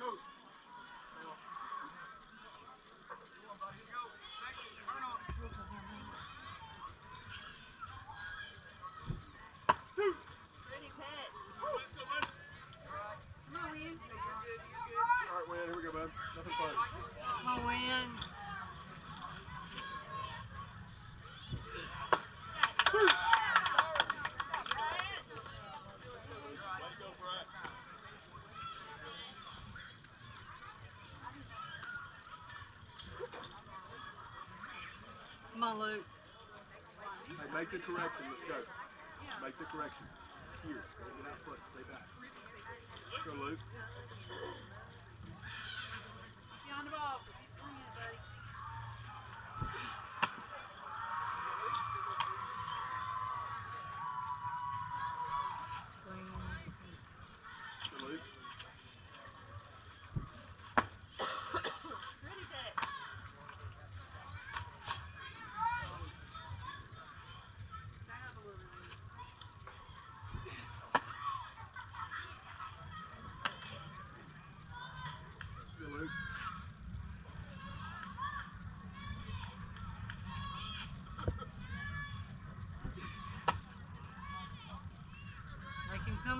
Coast. Make the correction. Let's go. Make the correction. Here. Stay back. Go, Luke.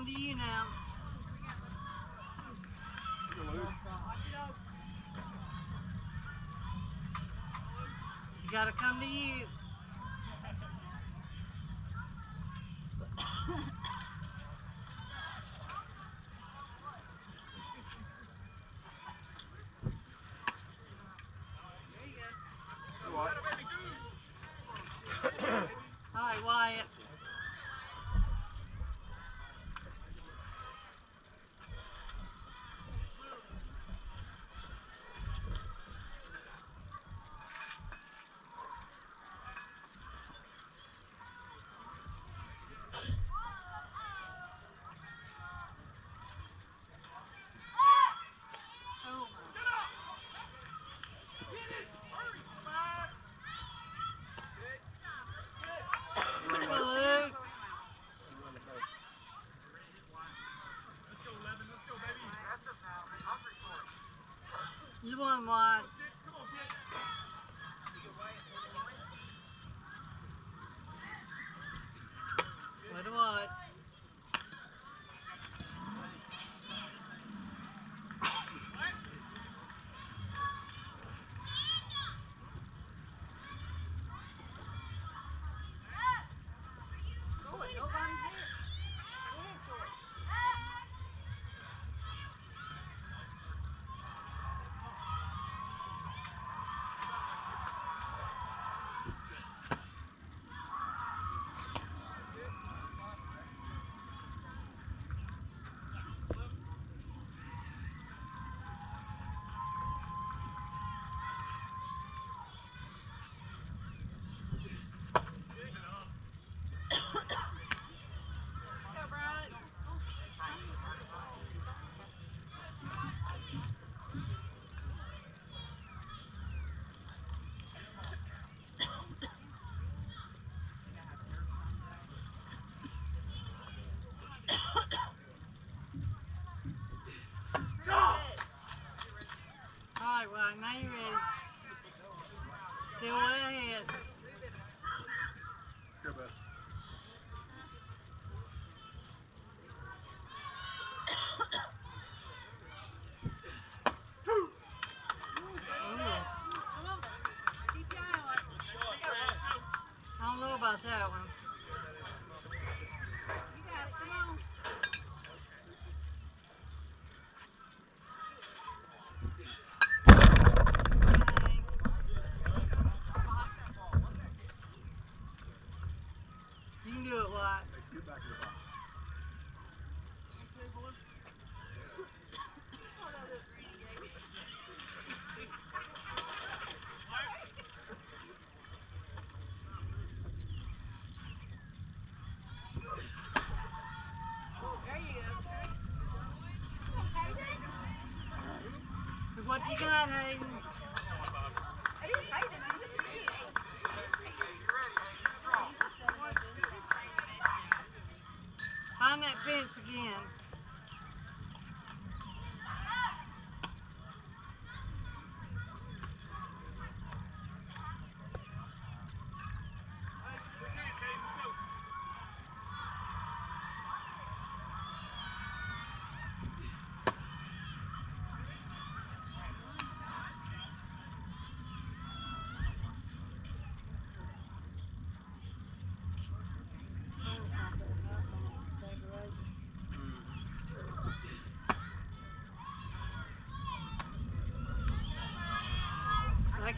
come to you now. It's got to come to you. one, Watt. 几个还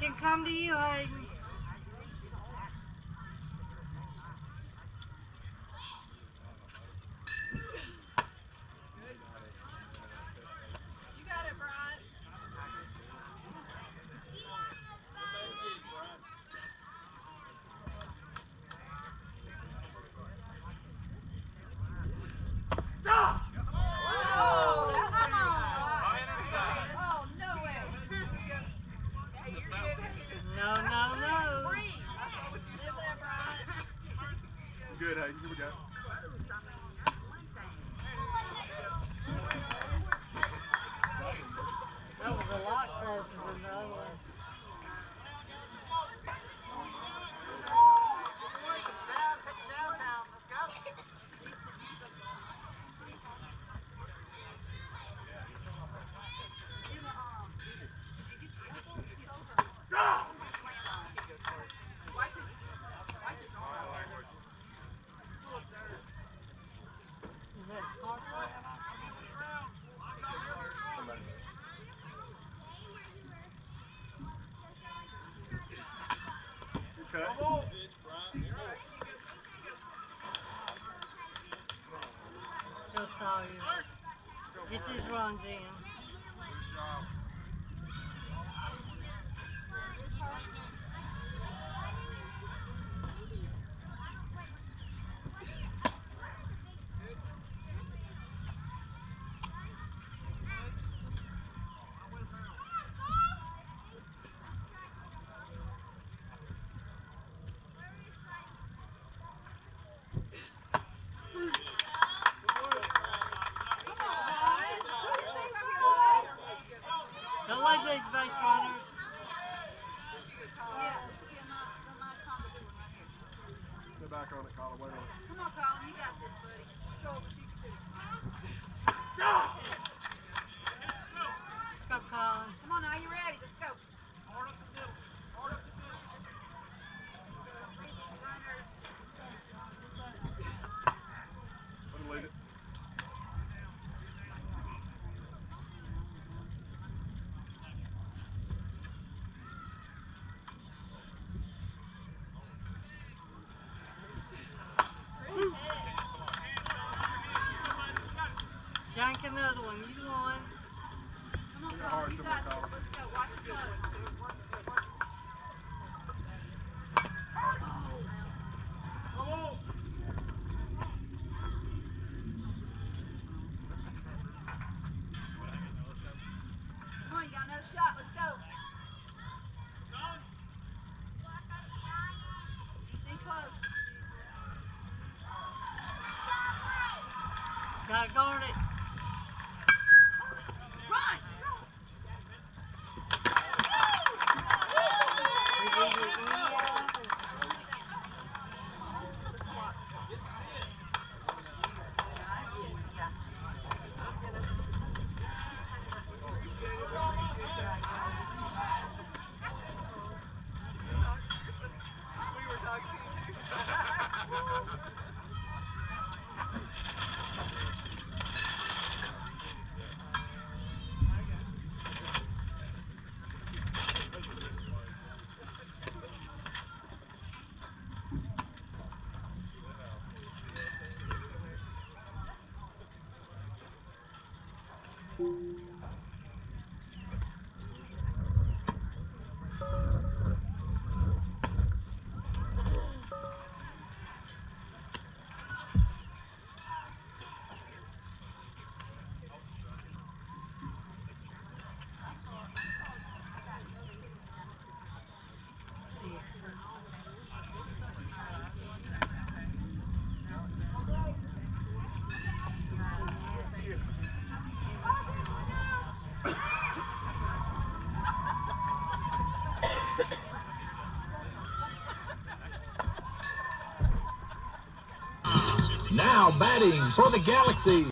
can come to you. Hayden. 放这 down at Colorado. John, another one. You one. Come on, bro. You got Batting for the Galaxy.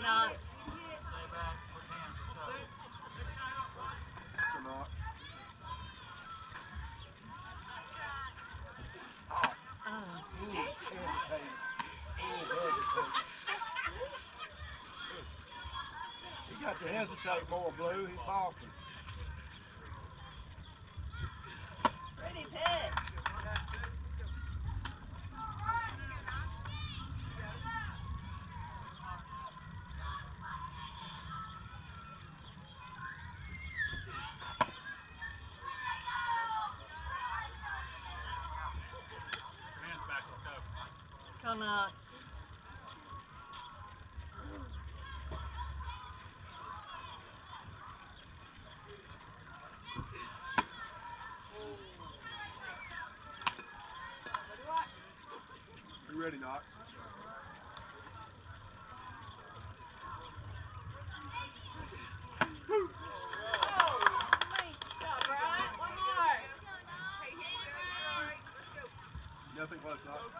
a he got the hesitate more blue. He's talking. close enough.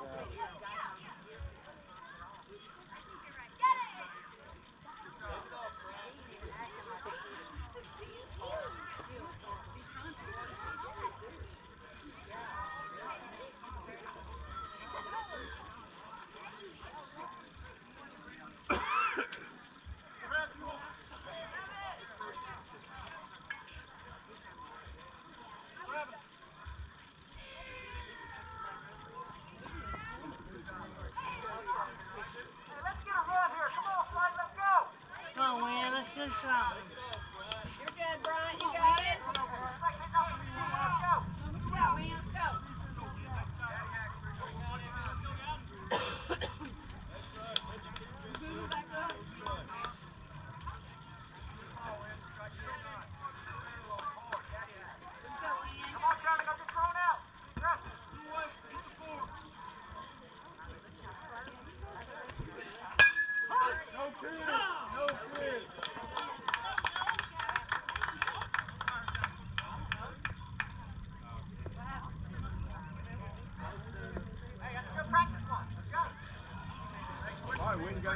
and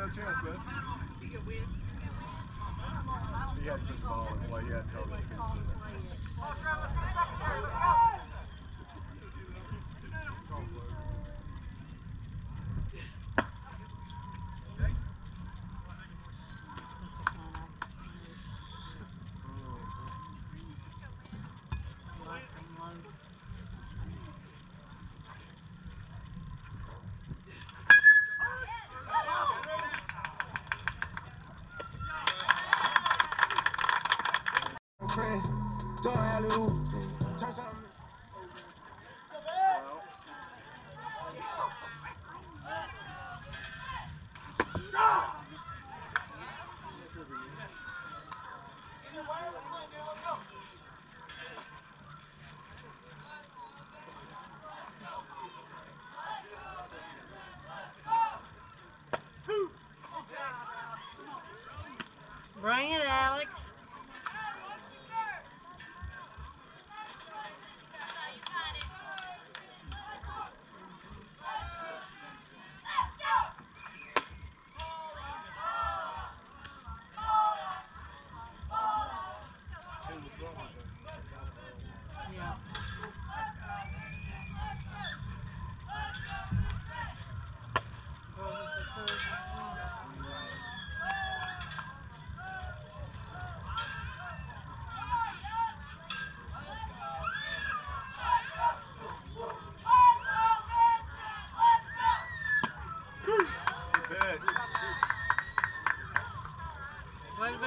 got a chance, man. He had the ball in play. He had Oh.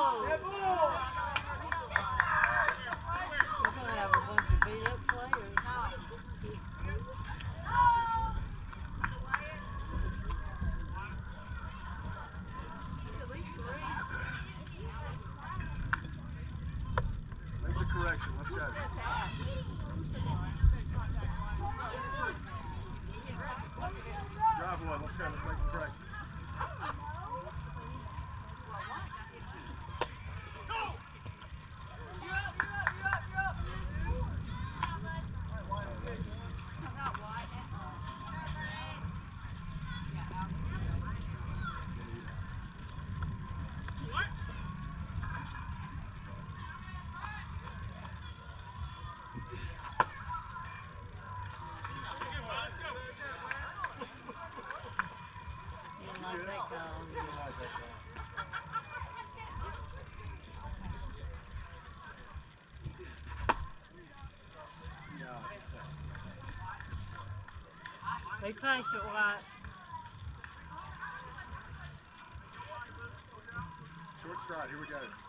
Oh. They playing. Short stride, here we go.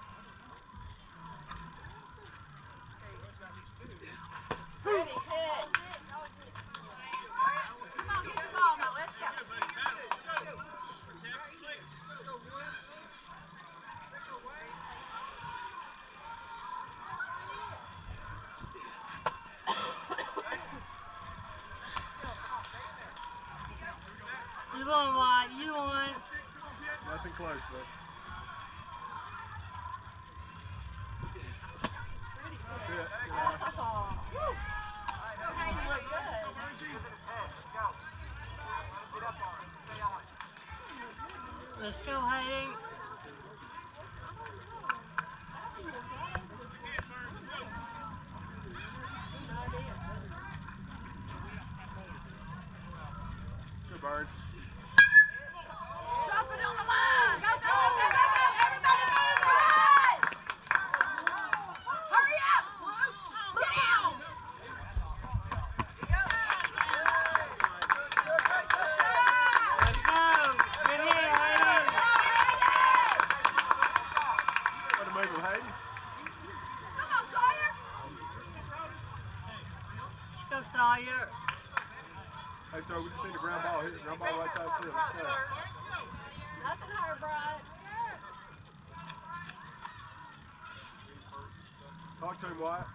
Let's go, Heidi. Let's go, birds. To Wyatt.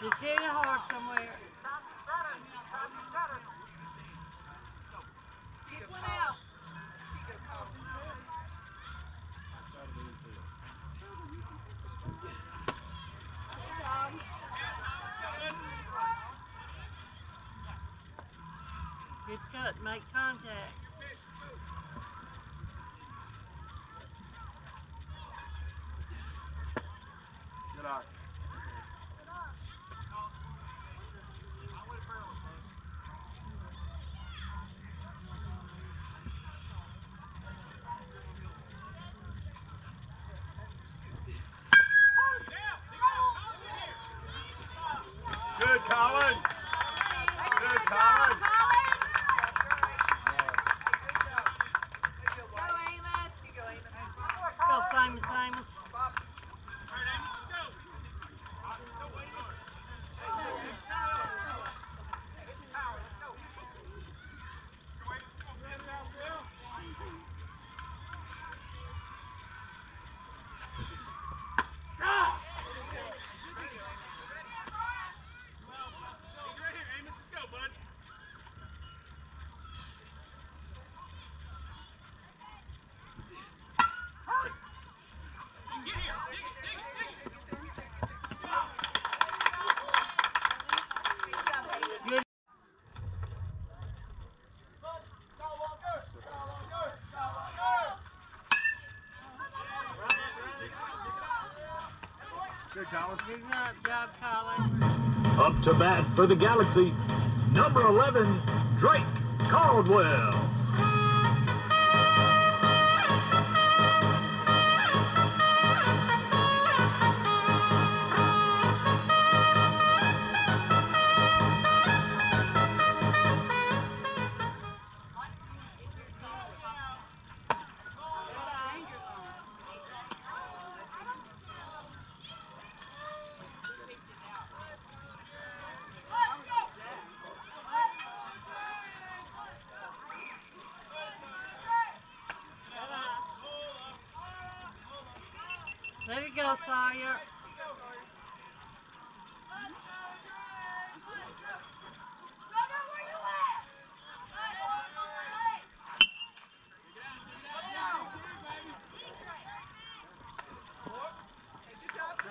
Just hit it hard somewhere. Get. Good cut. Make contact. Up to bat for the Galaxy, number 11, Drake Caldwell. It go, Sawyer.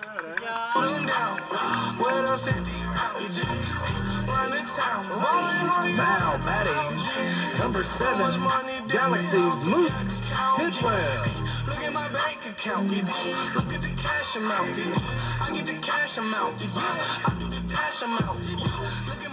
Good, Good Amos. job. With a 50 round G. Running town, rolling hard. Now batting, number 7, Galaxy's Luke Tidwell. Look at my bank account. Cash amount. yeah. I get the cash amount. yeah. I do the dash amount. yeah. Look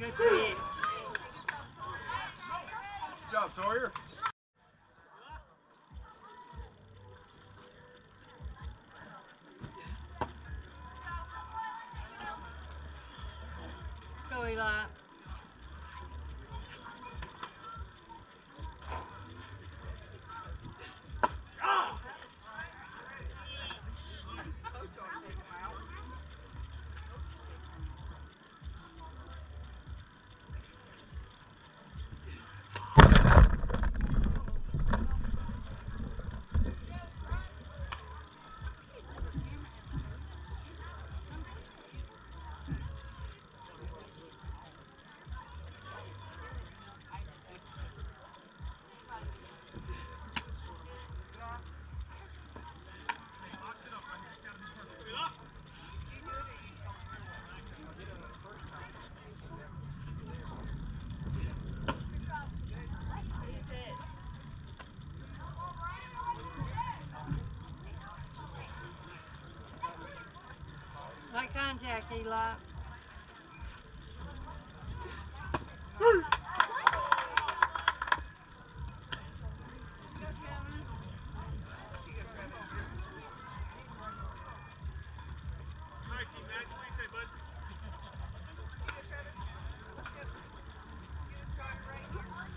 Good job, Sawyer. Contact, Eli.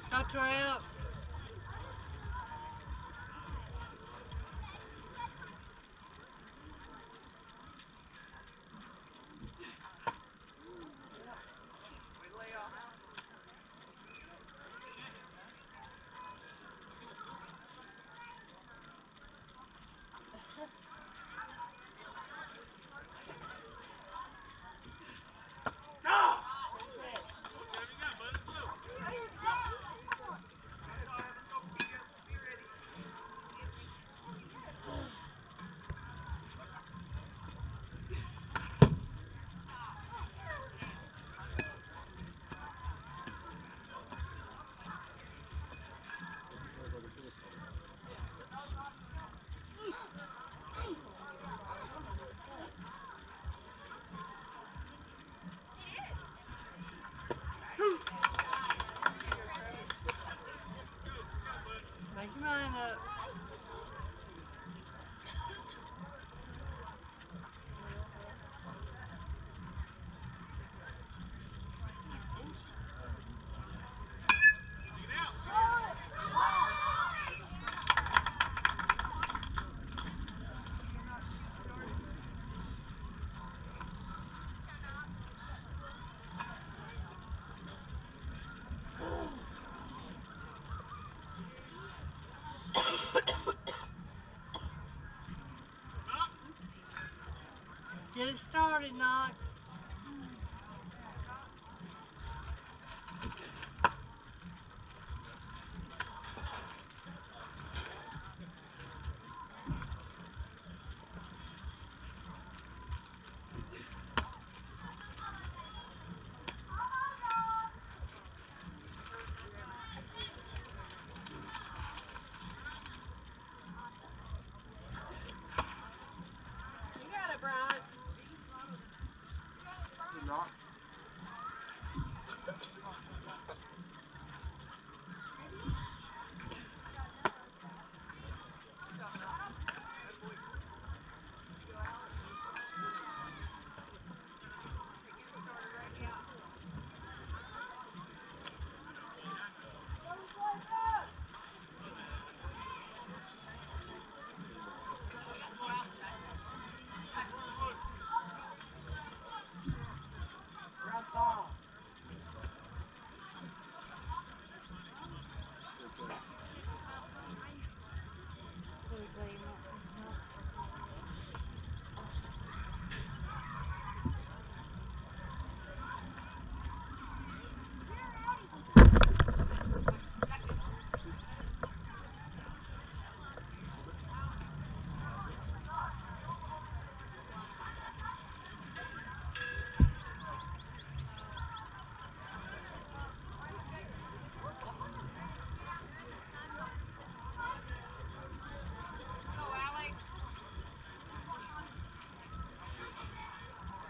Touch her out. Get it started, Knox.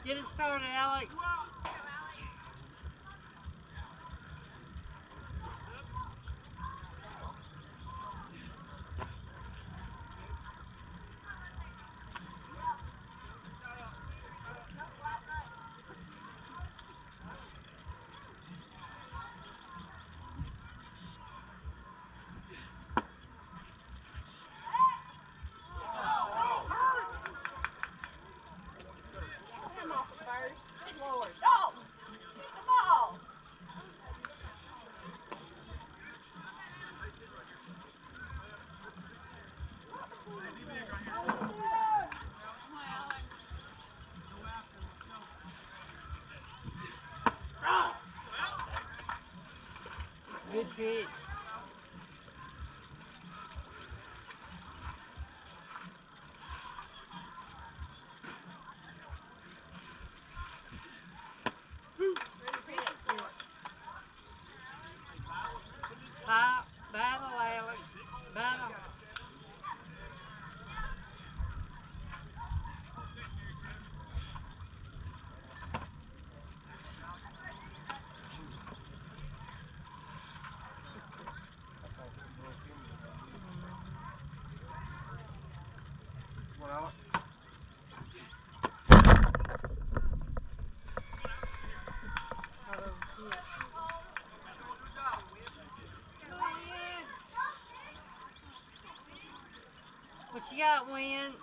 Get it started, Alex. Good pitch. Pop, battle, Alex. Battle. Come on, Alex. Oh, shit. You got, Win?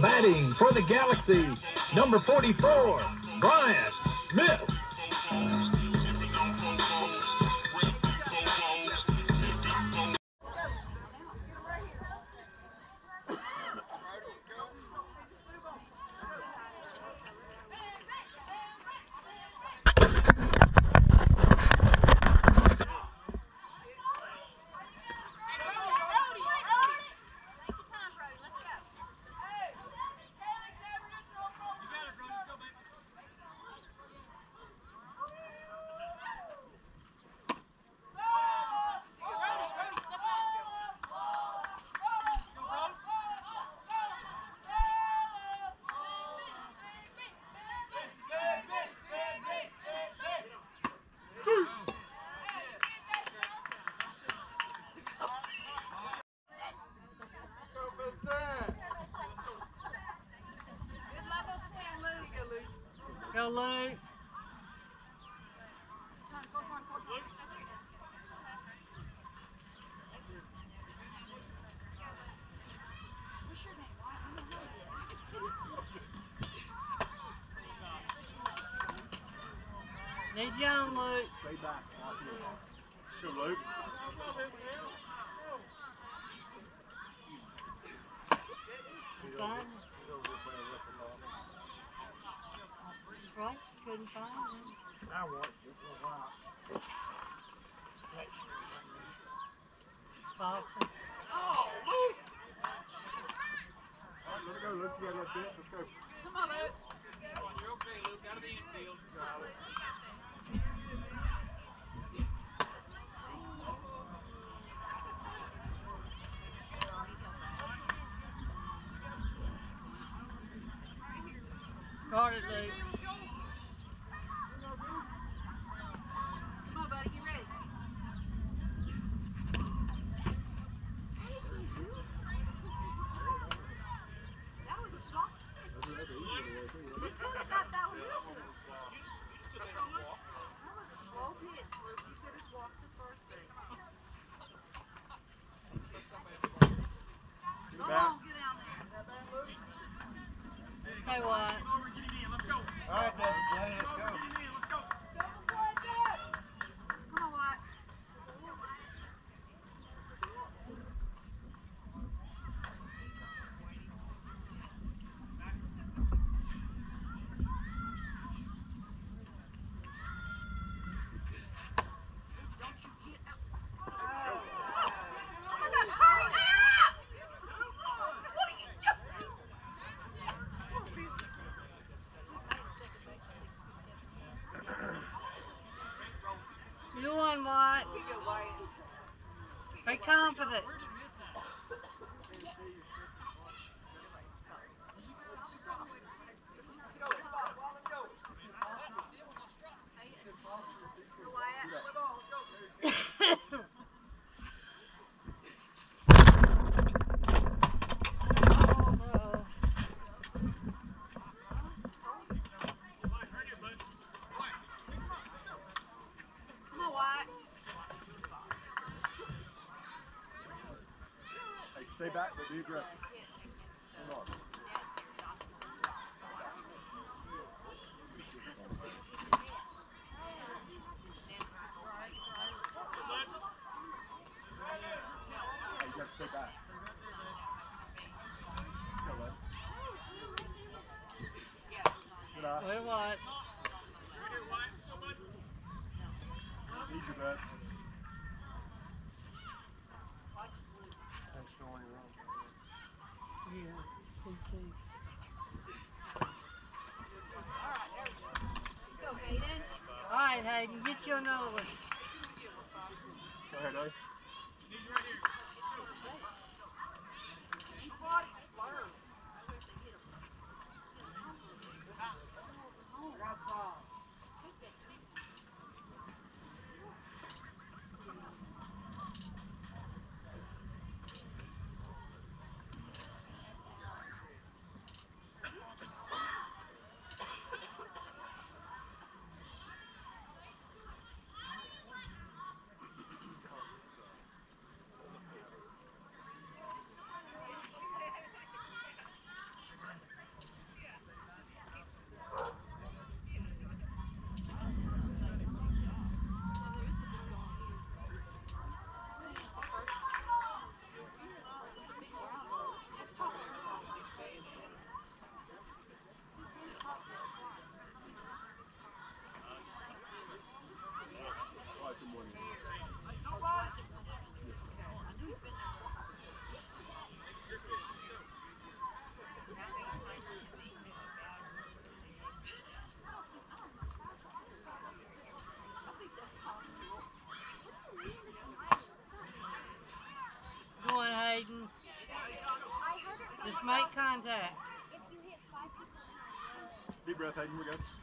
Batting for the Galaxy, number 44, Brian Smith. Right, couldn't find him. I want it for a while. Oh, Luke! All right, let's go. Let's go. Come on, Luke. Come on, you're okay, Luke. Out of the infield. Hardly. Be confident. back, but be aggressive. halten, geht's schon noch. breath, Hayden. We're good.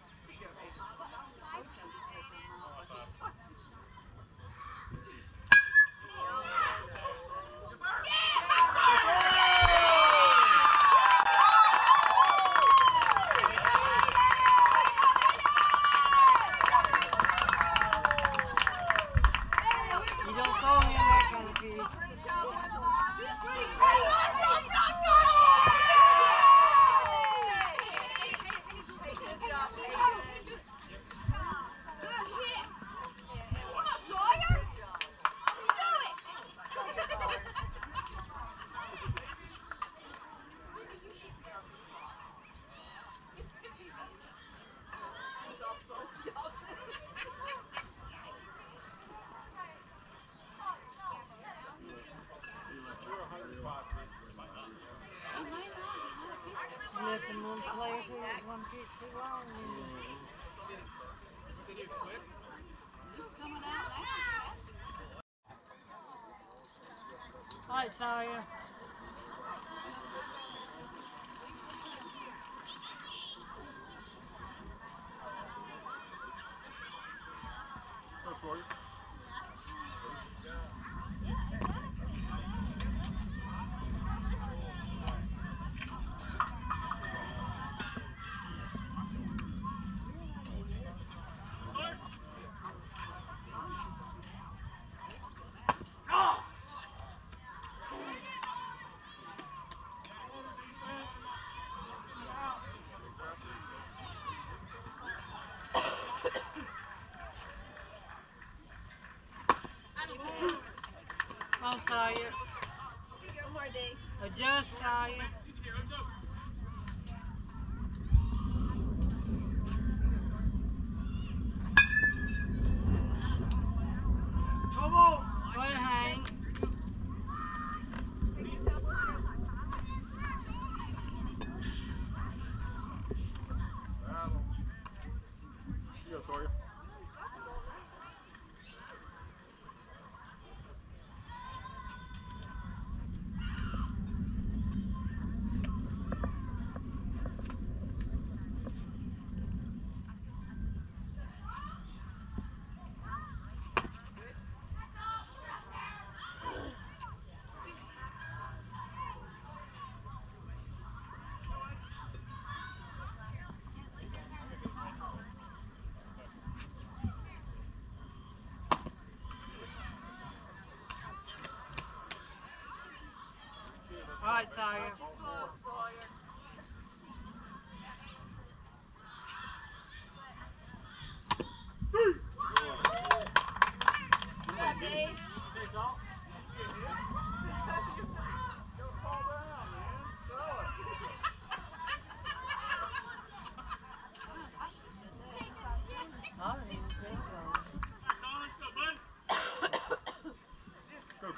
I you. I just One more day. Adjust,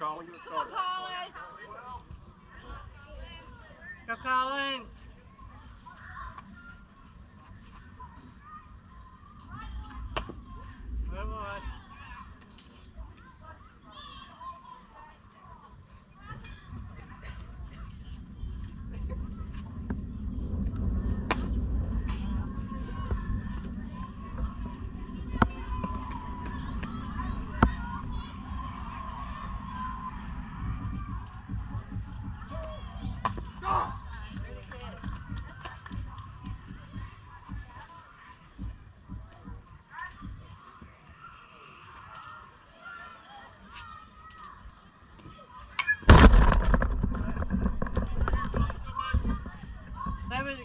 Colin. Get. Go, Colin. Go, Colin.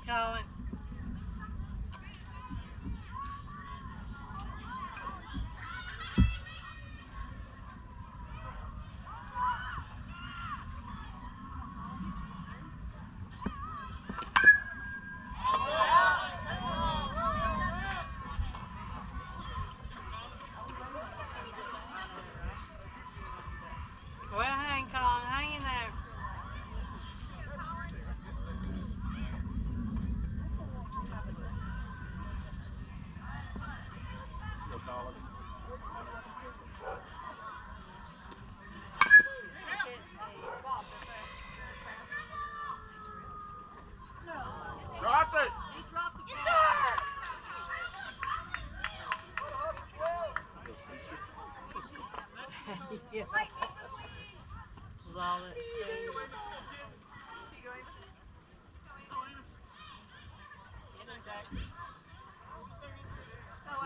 Colin.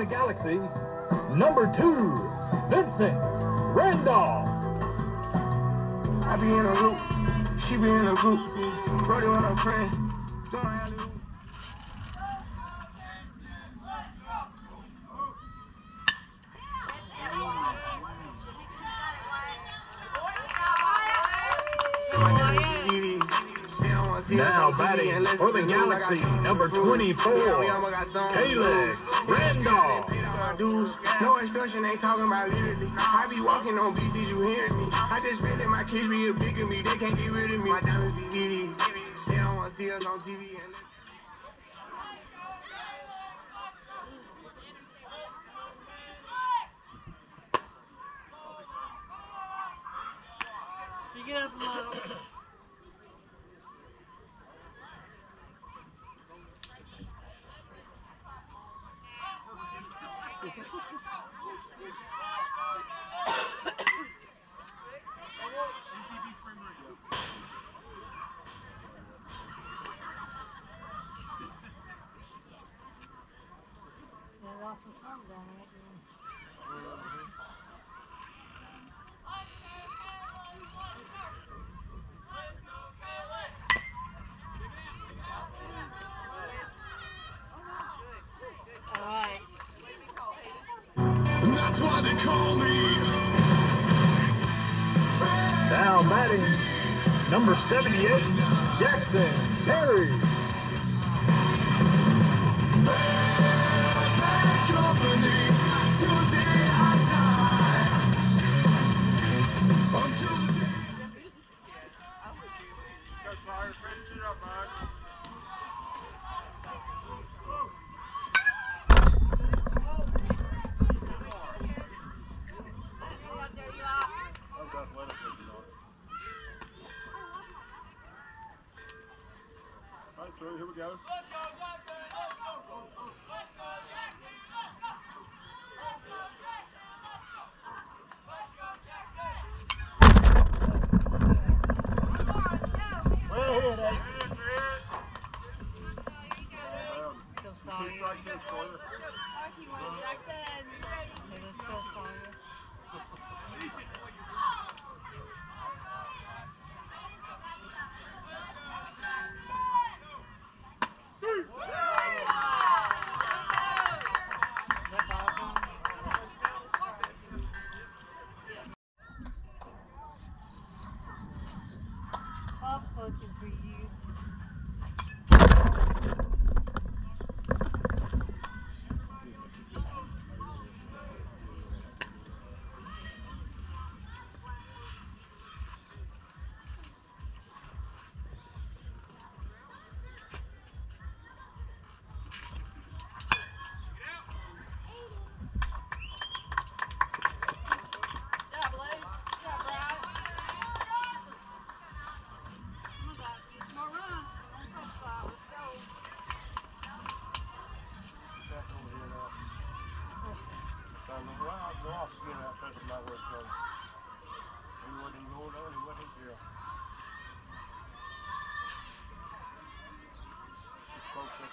the Galaxy, number two, Vincent Randolph. I be in a loop, she be in a group. Brody with her friend, doing alley-oop. Now batting for the Galaxy, number 24, Caleb Randolph. Dudes, no instruction, ain't talking about literally. I be walking on is you hearing me? I just bet that my kids be a big of me, they can't get rid of me. My diamonds be VD. They don't wanna see us on TV. And You get up a little. Down right. Now batting, number 78, Jackson Terry.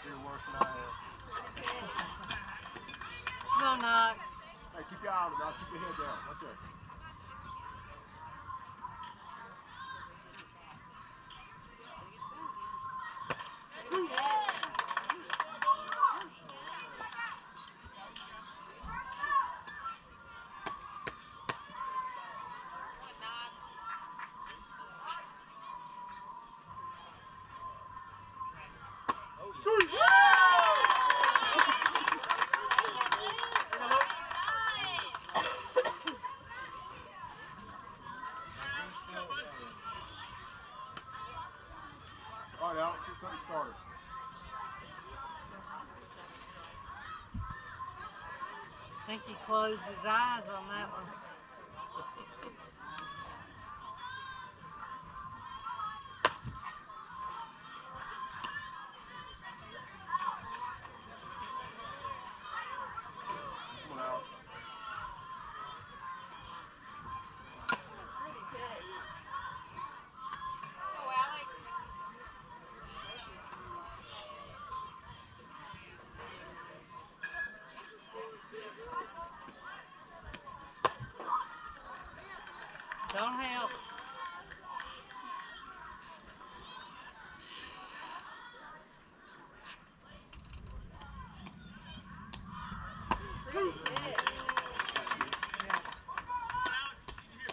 Up worse than I on, Knox. Hey, keep your eye on it now. Keep your head down. That's it. Think he closed his eyes on that one. One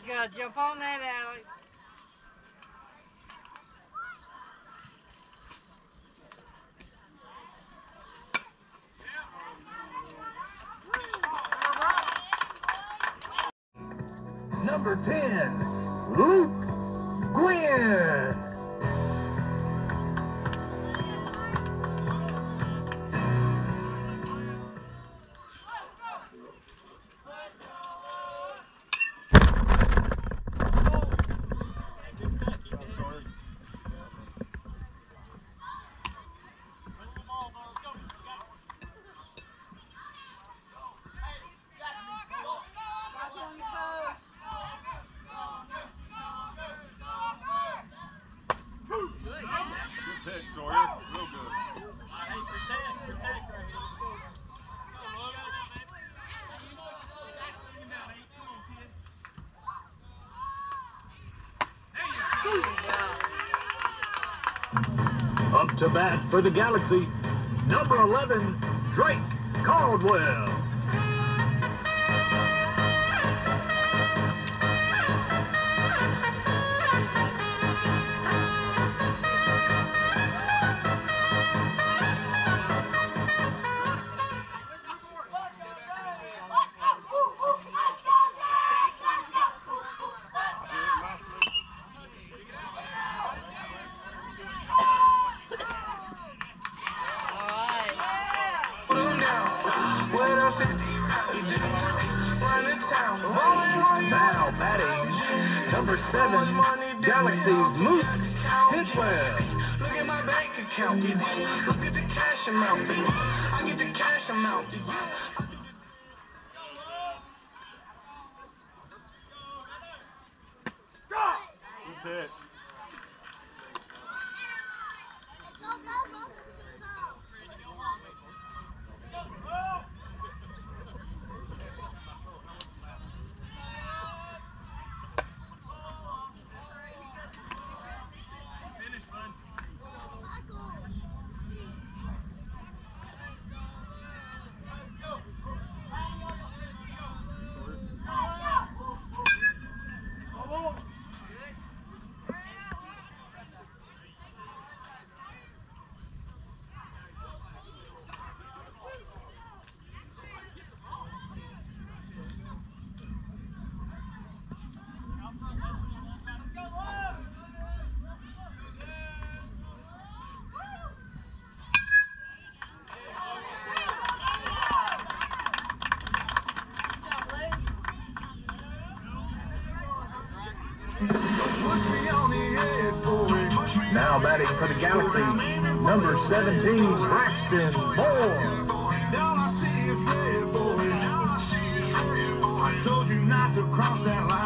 Gotta jump on that, Alex. To bat for the Galaxy, number 11, Drake Caldwell. Good Now batting for the Galaxy, number 17, Braxton Moore. Down I see is red, boy. I told you not to cross that line.